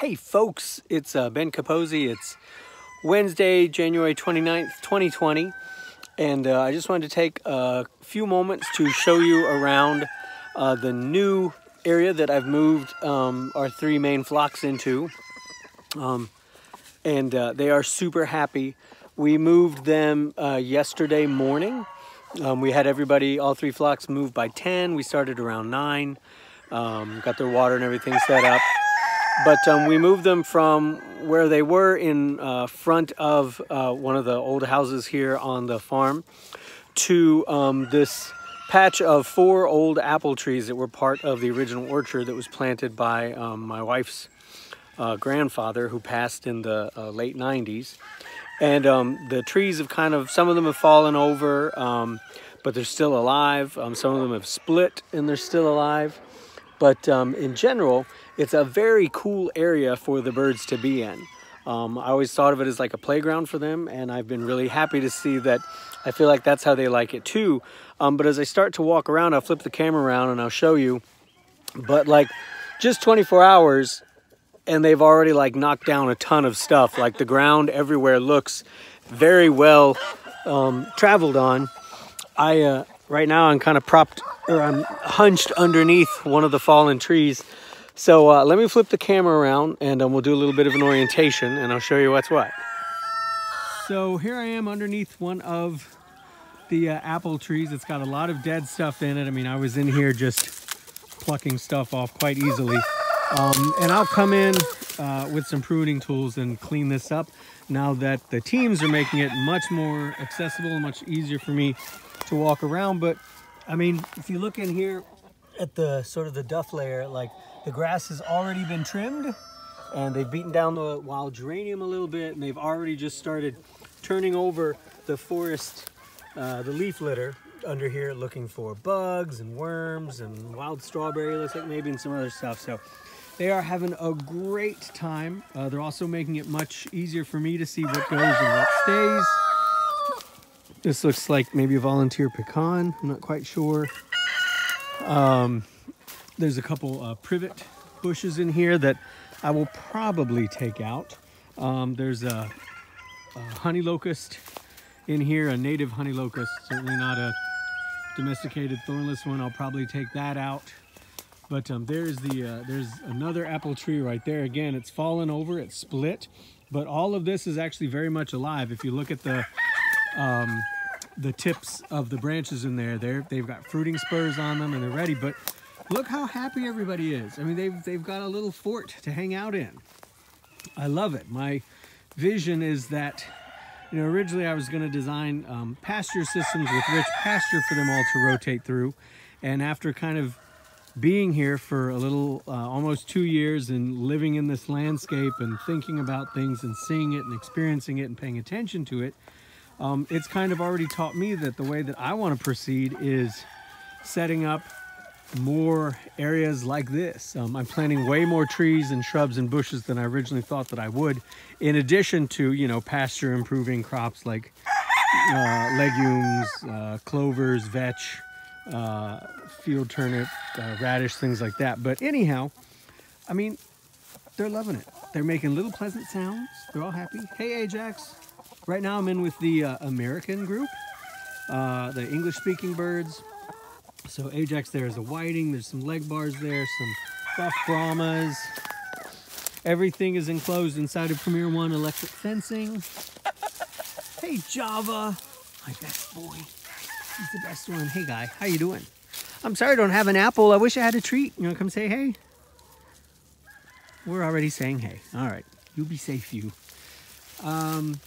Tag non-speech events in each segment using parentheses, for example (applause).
Hey folks, it's uh, Ben Capozzi. It's Wednesday, January 29th, 2020. And uh, I just wanted to take a few moments to show you around uh, the new area that I've moved um, our three main flocks into. Um, and uh, they are super happy. We moved them uh, yesterday morning. Um, we had everybody, all three flocks moved by 10. We started around 9. Um, got their water and everything set up. But um, we moved them from where they were in uh, front of uh, one of the old houses here on the farm to um, this patch of four old apple trees that were part of the original orchard that was planted by um, my wife's uh, grandfather who passed in the uh, late 90s. And um, the trees have kind of, some of them have fallen over, um, but they're still alive. Um, some of them have split and they're still alive. But um, in general, it's a very cool area for the birds to be in. Um, I always thought of it as like a playground for them, and I've been really happy to see that I feel like that's how they like it too. Um, but as I start to walk around, I'll flip the camera around and I'll show you. But like just 24 hours, and they've already like knocked down a ton of stuff. Like the ground everywhere looks very well um, traveled on. I uh, right now I'm kind of propped or I'm hunched underneath one of the fallen trees. So uh, let me flip the camera around and um, we'll do a little bit of an orientation and I'll show you what's what. So here I am underneath one of the uh, apple trees. It's got a lot of dead stuff in it. I mean, I was in here just plucking stuff off quite easily. Um, and I'll come in uh, with some pruning tools and clean this up now that the teams are making it much more accessible, much easier for me to walk around. But I mean, if you look in here at the sort of the duff layer, like the grass has already been trimmed and they've beaten down the wild geranium a little bit and they've already just started turning over the forest, uh, the leaf litter under here looking for bugs and worms and wild strawberry looks like maybe and some other stuff. So they are having a great time. Uh, they're also making it much easier for me to see what goes and what stays. This looks like maybe a volunteer pecan. I'm not quite sure. Um, there's a couple uh, privet bushes in here that I will probably take out. Um, there's a, a, honey locust in here, a native honey locust, certainly not a domesticated thornless one. I'll probably take that out. But um, there's the uh, there's another apple tree right there. Again, it's fallen over, it's split, but all of this is actually very much alive. If you look at the um, the tips of the branches in there. They're, they've got fruiting spurs on them and they're ready. But look how happy everybody is. I mean, they've, they've got a little fort to hang out in. I love it. My vision is that, you know, originally I was going to design um, pasture systems with rich pasture for them all to rotate through. And after kind of being here for a little, uh, almost two years and living in this landscape and thinking about things and seeing it and experiencing it and paying attention to it, um, it's kind of already taught me that the way that I want to proceed is setting up more areas like this. Um, I'm planting way more trees and shrubs and bushes than I originally thought that I would, in addition to, you know, pasture improving crops like uh, legumes, uh, clovers, vetch, uh, field turnip, uh, radish, things like that. But anyhow, I mean, they're loving it. They're making little pleasant sounds. They're all happy. Hey, Ajax. Right now I'm in with the uh, American group, uh, the English speaking birds. So Ajax there is a whiting, there's some Legbars there, some buff Brahmas. Everything is enclosed inside of Premier One electric fencing. Hey Java, my best boy. He's the best one. Hey guy, how you doing? I'm sorry I don't have an apple. I wish I had a treat. You wanna come say hey? We're already saying hey. All right, you be safe, you. Um,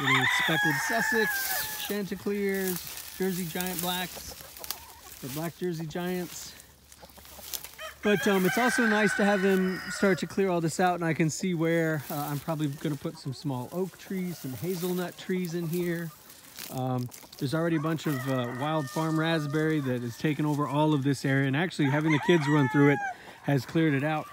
Little speckled Sussex, Chanteclers, Jersey Giant Blacks, or Black Jersey Giants. But um, it's also nice to have them start to clear all this out and I can see where uh, I'm probably going to put some small oak trees, some hazelnut trees in here. Um, there's already a bunch of uh, wild farm raspberry that has taken over all of this area and actually having the kids run through it has cleared it out.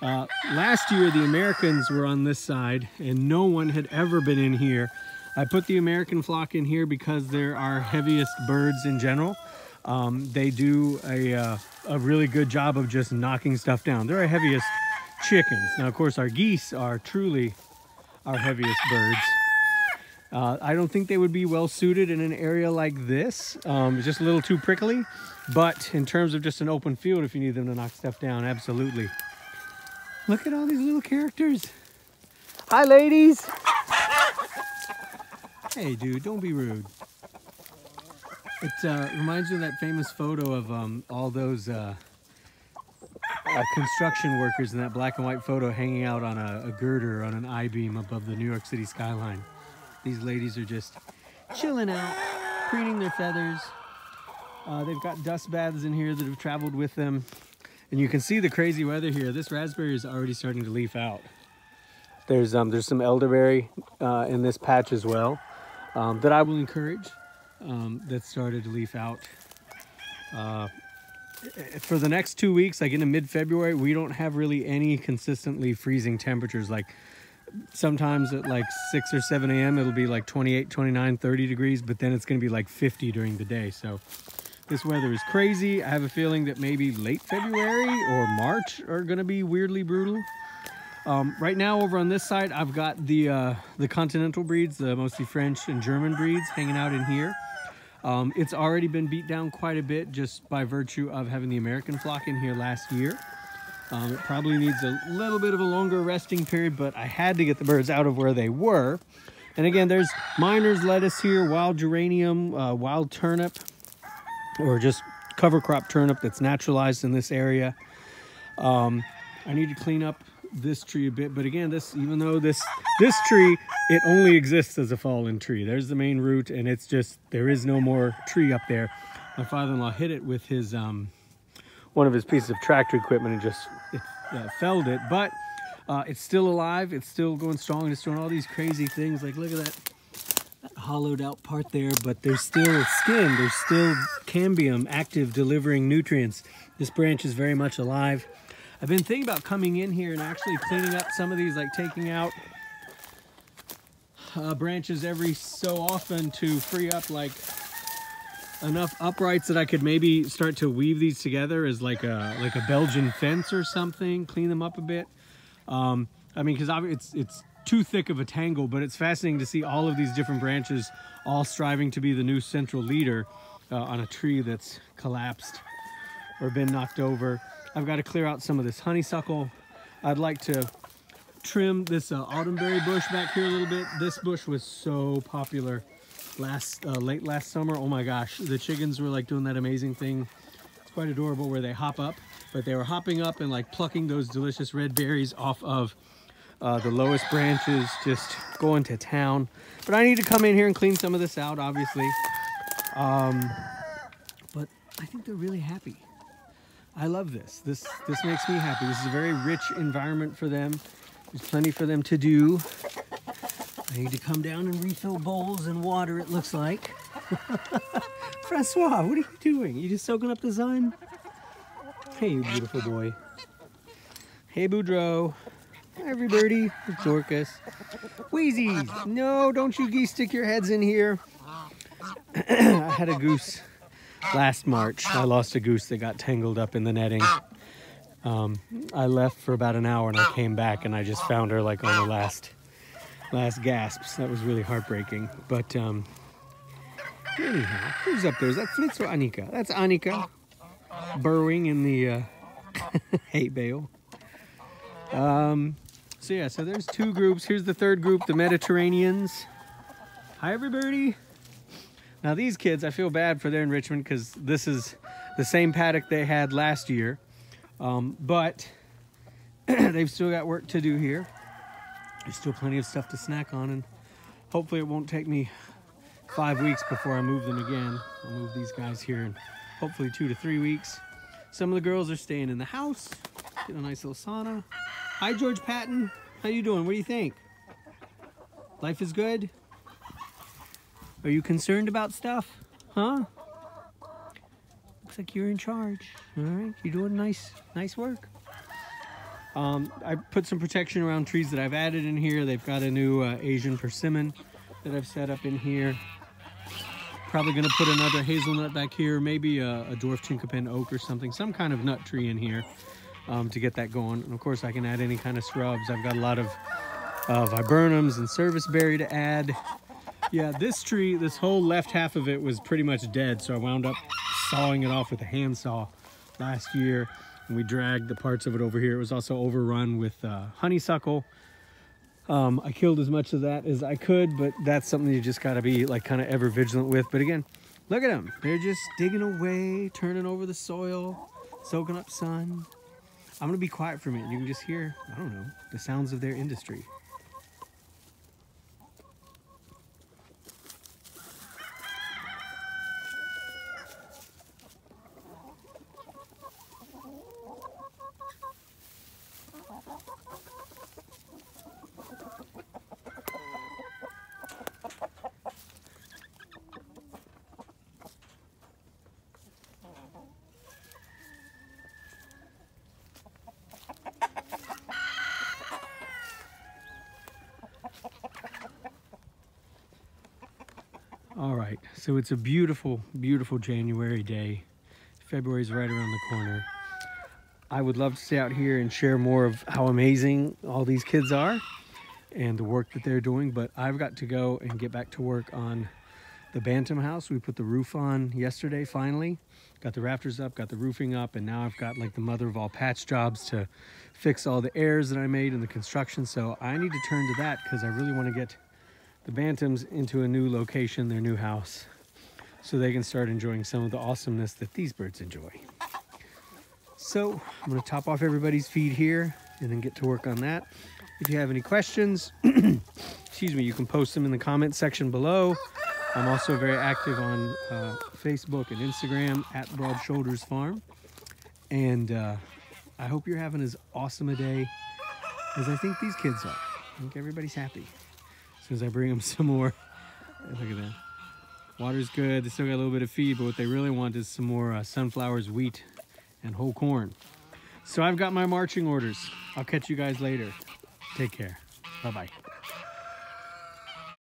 Uh, last year, the Americans were on this side and no one had ever been in here. I put the American flock in here because they're our heaviest birds in general. Um, they do a, uh, a really good job of just knocking stuff down. They're our heaviest chickens. Now, of course, our geese are truly our heaviest birds. Uh, I don't think they would be well suited in an area like this. Um, it's just a little too prickly. But in terms of just an open field, if you need them to knock stuff down, absolutely. Look at all these little characters. Hi, ladies. Hey, dude, don't be rude. It uh, reminds me of that famous photo of um, all those uh, uh, construction workers in that black and white photo hanging out on a, a girder on an I-beam above the New York City skyline. These ladies are just chilling out, preening their feathers. Uh, they've got dust baths in here that have traveled with them. And you can see the crazy weather here. This raspberry is already starting to leaf out. There's um, there's some elderberry uh, in this patch as well um, that I will encourage um, that started to leaf out. Uh, for the next two weeks, like into mid-February, we don't have really any consistently freezing temperatures. Like sometimes at like 6 or 7 a.m. it'll be like 28, 29, 30 degrees, but then it's going to be like 50 during the day. So this weather is crazy. I have a feeling that maybe late February or March are going to be weirdly brutal. Um, right now over on this side, I've got the, uh, the continental breeds, the mostly French and German breeds hanging out in here. Um, it's already been beat down quite a bit just by virtue of having the American flock in here last year. Um, it probably needs a little bit of a longer resting period, but I had to get the birds out of where they were. And again, there's miner's lettuce here, wild geranium, uh, wild turnip, or just cover crop turnip that's naturalized in this area. Um, I need to clean up this tree a bit, but again, this even though this this tree it only exists as a fallen tree. There's the main root, and it's just there is no more tree up there. My father-in-law hit it with his um, one of his pieces of tractor equipment and just it, uh, felled it, but uh, it's still alive. It's still going strong. It's doing all these crazy things. Like look at that, that hollowed out part there, but there's still skin. There's still cambium active delivering nutrients. This branch is very much alive. I've been thinking about coming in here and actually cleaning up some of these, like taking out uh, branches every so often to free up like enough uprights that I could maybe start to weave these together as like a like a Belgian fence or something, clean them up a bit. Um, I mean, because it's it's too thick of a tangle, but it's fascinating to see all of these different branches all striving to be the new central leader uh, on a tree that's collapsed or been knocked over. I've got to clear out some of this honeysuckle. I'd like to trim this uh, autumnberry bush back here a little bit. This bush was so popular last uh, late last summer. Oh my gosh, the chickens were like doing that amazing thing. It's quite adorable where they hop up, but they were hopping up and like plucking those delicious red berries off of uh, the lowest branches just going to town. But I need to come in here and clean some of this out, obviously. Um, but I think they're really happy. I love this. This this makes me happy. This is a very rich environment for them. There's plenty for them to do. I need to come down and refill bowls and water, it looks like. (laughs) Francois, what are you doing? You just soaking up the sun? Hey, you beautiful boy. Hey, Boudreaux. Every birdie, it's Dorcas. Wheezies, no, don't you geese stick your heads in here. (clears throat) I had a goose last March. I lost a goose that got tangled up in the netting. Um, I left for about an hour and I came back and I just found her like on the last last gasps. That was really heartbreaking. But um, anyhow, who's up there? Is that Flitz or Anika? That's Anika burrowing in the uh, (laughs) hay bale. Um, so yeah, so there's two groups. Here's the third group, the Mediterraneans. Hi, everybody. Now these kids, I feel bad for their enrichment because this is the same paddock they had last year. Um, but (clears throat) they've still got work to do here. There's still plenty of stuff to snack on and hopefully it won't take me five weeks before I move them again. I'll move these guys here in hopefully two to three weeks. Some of the girls are staying in the house, get a nice little sauna. Hi, George Patton. How you doing? What do you think? Life is good? Are you concerned about stuff? Huh? Looks like you're in charge. All right, you're doing nice, nice work. Um, I put some protection around trees that I've added in here. They've got a new uh, Asian persimmon that I've set up in here. Probably gonna put another hazelnut back here, maybe a, a dwarf chinquapin oak or something, some kind of nut tree in here. um, to get that going. And of course, I can add any kind of shrubs. I've got a lot of uh, viburnums and serviceberry to add. Yeah, this tree, this whole left half of it was pretty much dead, so I wound up sawing it off with a handsaw last year. And we dragged the parts of it over here. It was also overrun with uh, honeysuckle. Um, I killed as much of that as I could, but that's something you just gotta be like kind of ever vigilant with. But again, look at them. They're just digging away, turning over the soil, soaking up sun. I'm gonna be quiet for a minute. You can just hear, I don't know, the sounds of their industry. All right, so it's a beautiful, beautiful January day. February's right around the corner. I would love to stay out here and share more of how amazing all these kids are and the work that they're doing, but I've got to go and get back to work on the Bantam house. We put the roof on yesterday, finally. Got the rafters up, got the roofing up, and now I've got like the mother of all patch jobs to fix all the errors that I made in the construction. So I need to turn to that because I really want to get the Bantams into a new location, their new house, so they can start enjoying some of the awesomeness that these birds enjoy. So I'm gonna top off everybody's feed here and then get to work on that. If you have any questions, (clears throat) excuse me, you can post them in the comment section below. I'm also very active on uh, Facebook and Instagram at Broad Shoulders Farm. And uh, I hope you're having as awesome a day as I think these kids are. I think everybody's happy soon as I bring them (laughs) some more. Look at that. Water's good. They still got a little bit of feed, but what they really want is some more uh, sunflowers, wheat, and whole corn. So I've got my marching orders. I'll catch you guys later. Take care. Bye-bye.